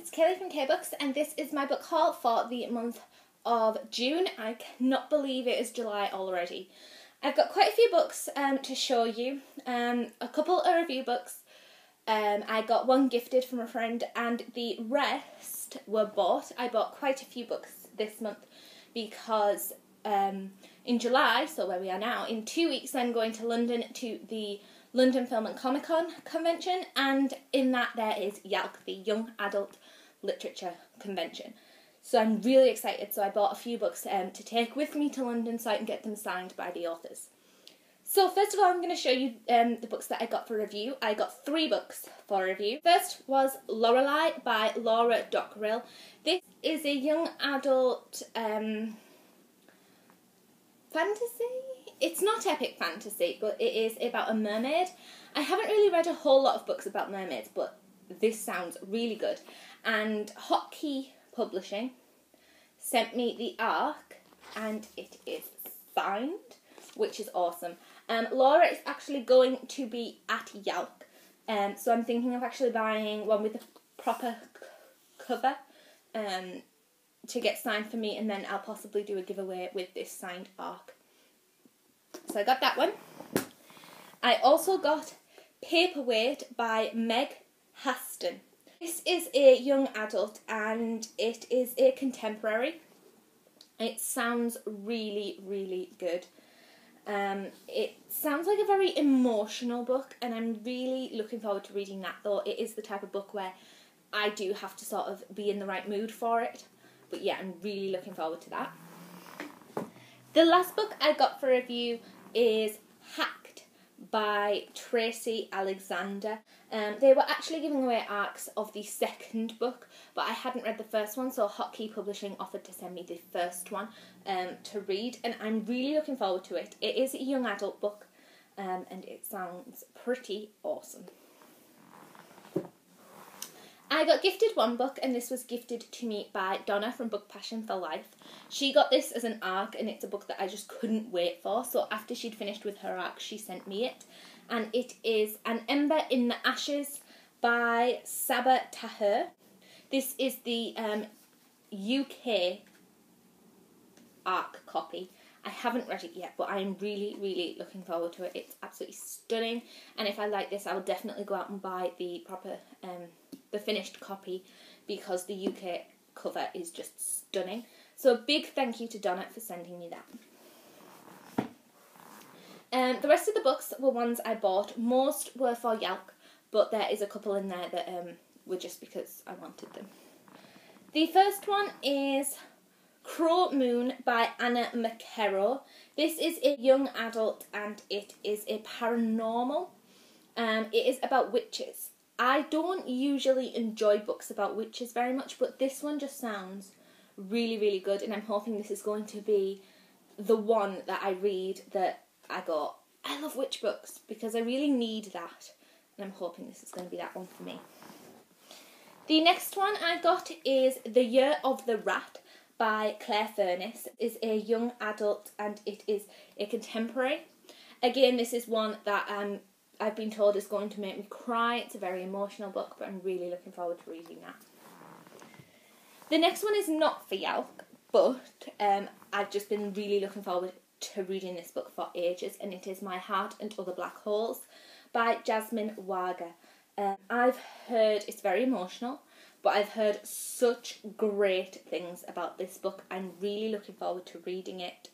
it's Kayleigh from K Books, and this is my book haul for the month of June. I cannot believe it is July already. I've got quite a few books um, to show you. Um, a couple are review books. Um, I got one gifted from a friend, and the rest were bought. I bought quite a few books this month because um, in July, so where we are now, in two weeks I'm going to London to the London Film and Comic Con convention, and in that there is YALC, the Young Adult Literature Convention. So I'm really excited. So I bought a few books um, to take with me to London so I can get them signed by the authors. So first of all, I'm going to show you um, the books that I got for review. I got three books for review. First was Lorali by Laura Dockrill. This is a young adult um, fantasy it's not epic fantasy, but it is about a mermaid. I haven't really read a whole lot of books about mermaids, but this sounds really good. And Hotkey Publishing sent me the arc, and it is signed, which is awesome. Um, Laura is actually going to be at YALC, um, so I'm thinking of actually buying one with a proper c- cover um, to get signed for me, and then I'll possibly do a giveaway with this signed arc. So I got that one. I also got Paperweight by Meg Haston. This is a young adult and it is a contemporary. It sounds really, really good. Um, it sounds like a very emotional book, and I'm really looking forward to reading that. Though it is the type of book where I do have to sort of be in the right mood for it. But yeah, I'm really looking forward to that. The last book I got for review is Hacked by Tracy Alexander. Um, they were actually giving away arcs of the second book, but I hadn't read the first one, so Hotkey Publishing offered to send me the first one um, to read, and I'm really looking forward to it. It is a young adult book, um, and it sounds pretty awesome. I got gifted one book, and this was gifted to me by Donna from Book Passion for Life. She got this as an arc, and it's a book that I just couldn't wait for. So after she'd finished with her arc, she sent me it, and it is An Ember in the Ashes by Sabaa Tahir. This is the um, UK arc copy. I haven't read it yet, but I'm really, really looking forward to it. It's absolutely stunning, and if I like this, I will definitely go out and buy the proper um, the finished copy because the UK cover is just stunning. So a big thank you to Donna for sending me that. Um, the rest of the books were ones I bought. Most were for YALC, but there is a couple in there that um, were just because I wanted them. The first one is Crow Moon by Anna McKerrow. This is a young adult and it is a paranormal. Um, it is about witches. I don't usually enjoy books about witches very much, but this one just sounds really, really good, and I'm hoping this is going to be the one that I read that I got. I love witch books because I really need that, and I'm hoping this is going to be that one for me. The next one I got is The Year of the Rat by Claire Furniss. It is a young adult and it is a contemporary. Again, this is one that um, I've been told is going to make me cry. It's a very emotional book, but I'm really looking forward to reading that. The next one is not for YALC, but um, I've just been really looking forward to reading this book for ages, and it is My Heart and Other Black Holes by Jasmine Warga. Um, I've heard it's very emotional, but I've heard such great things about this book. I'm really looking forward to reading it.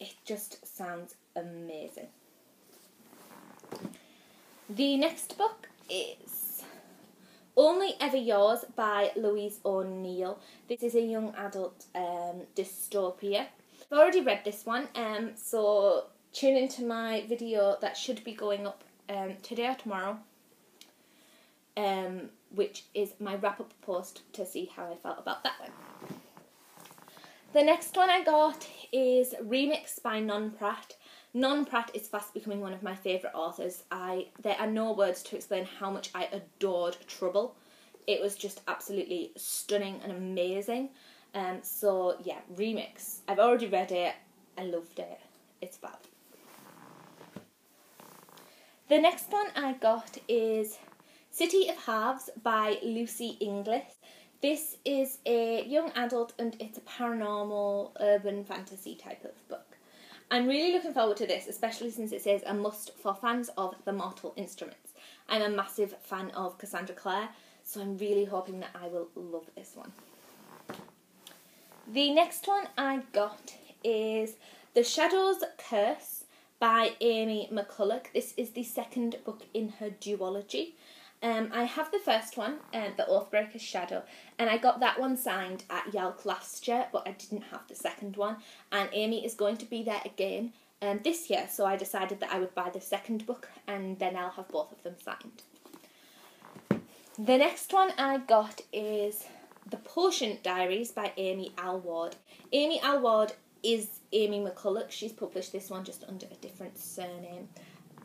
It just sounds amazing. The next book is Only Ever Yours by Louise O'Neill. This is a young adult um, dystopia. I've already read this one, um, so tune into my video that should be going up um, today or tomorrow, um, which is my wrap up post to see how I felt about that one. The next one I got is Remix by Non Pratt. Non Pratt is fast becoming one of my favourite authors. I there are no words to explain how much I adored Trouble. It was just absolutely stunning and amazing. Um, so yeah, remix. I've already read it. I loved it. It's fab. The next one I got is City of Halves by Lucy Inglis. This is a young adult and it's a paranormal urban fantasy type of book. I'm really looking forward to this, especially since it says a must for fans of The Mortal Instruments. I'm a massive fan of Cassandra Clare, so I'm really hoping that I will love this one. The next one I got is The Shadow's Curse by Amy McCulloch. This is the second book in her duology. Um, I have the first one, um, The Oathbreaker's Shadow, and I got that one signed at YALC last year, but I didn't have the second one. And Amy is going to be there again um, this year, so I decided that I would buy the second book and then I'll have both of them signed. The next one I got is The Potion Diaries by Amy Alward. Amy Alward is Amy McCulloch. She's published this one just under a different surname.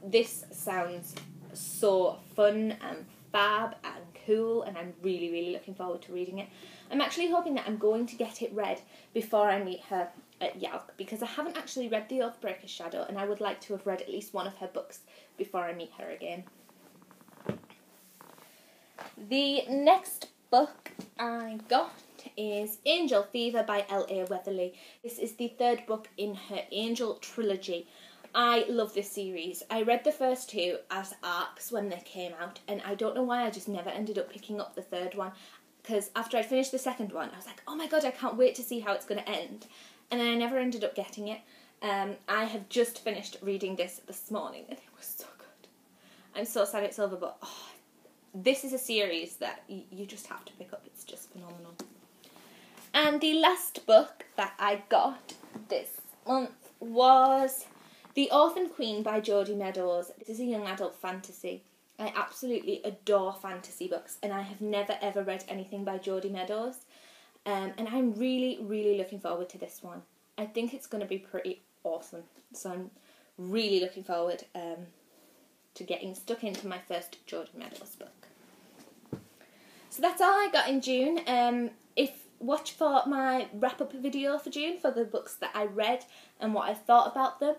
This sounds so fun and fab and cool, and I'm really, really looking forward to reading it. I'm actually hoping that I'm going to get it read before I meet her at YALC because I haven't actually read The Oathbreaker's Shadow, and I would like to have read at least one of her books before I meet her again. The next book I got is Angel Fever by L.A. Weatherly. This is the third book in her Angel trilogy. I love this series. I read the first two as arcs when they came out, and I don't know why I just never ended up picking up the third one. Because after I finished the second one, I was like, oh my god, I can't wait to see how it's going to end. And then I never ended up getting it. Um, I have just finished reading this this morning, and it was so good. I'm so sad it's over, but oh, this is a series that y- you just have to pick up. It's just phenomenal. And the last book that I got this month was The Orphan Queen by Jodi Meadows. This is a young adult fantasy. I absolutely adore fantasy books, and I have never ever read anything by Jodi Meadows. Um, and I'm really, really looking forward to this one. I think it's going to be pretty awesome. So I'm really looking forward um, to getting stuck into my first Jodi Meadows book. So that's all I got in June. Um, if watch for my wrap up video for June for the books that I read and what I thought about them.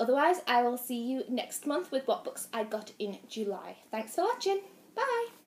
Otherwise, I will see you next month with what books I got in July. Thanks for watching. Bye.